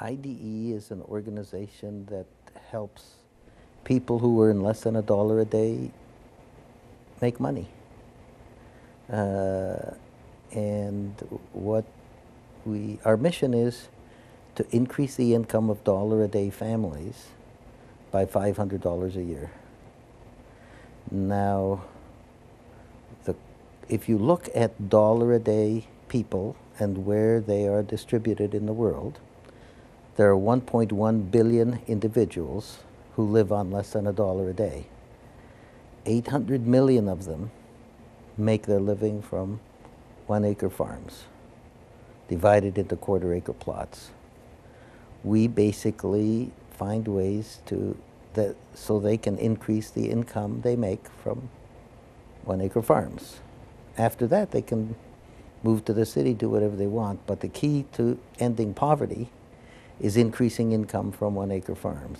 IDE is an organization that helps people who earn less than a dollar a day make money. Uh, and what we, our mission is to increase the income of dollar a day families by $500 a year. Now, the, if you look at dollar a day people and where they are distributed in the world, there are 1.1 billion individuals who live on less than a dollar a day. 800 million of them make their living from one acre farms, divided into quarter acre plots. We basically find ways to that so they can increase the income they make from one acre farms. After that, they can move to the city, do whatever they want. But the key to ending poverty is increasing income from one acre farms.